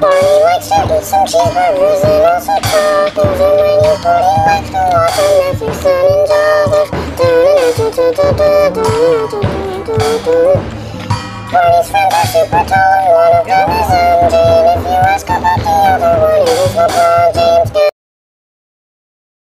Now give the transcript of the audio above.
Barney likes to eat some cheeseburgers and also tacos. And when new Barney likes to watch on Netflix and enjoy Barney's friends are super tall